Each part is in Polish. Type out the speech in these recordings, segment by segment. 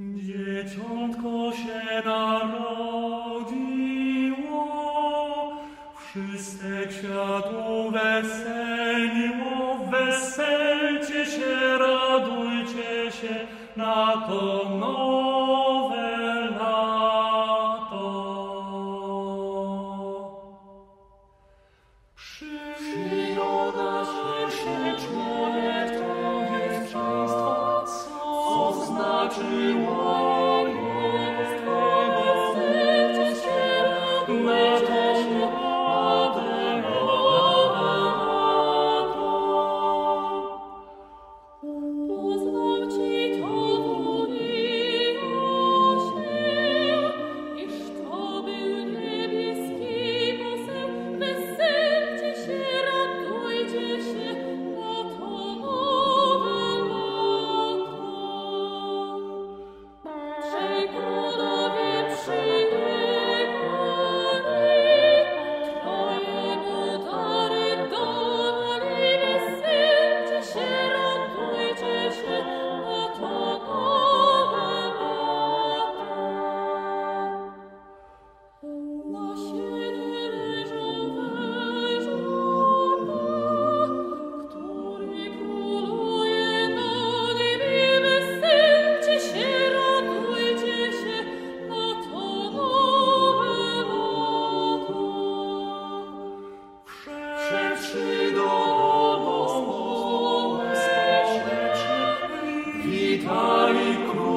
Dzieciątko się narodziło, wszystek świat uweseliło. Weselcie się, radujcie się na to noc. she was. Vitali Cruz.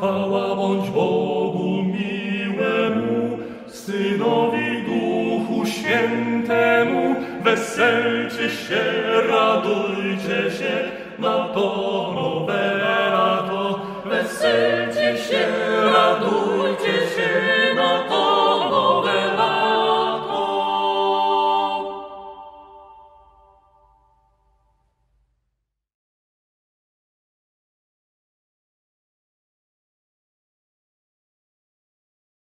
Chwała bądź Bogu miłemu, Synowi Duchu Świętemu. Weselcie się, radujcie się, na to nowela to weselcie.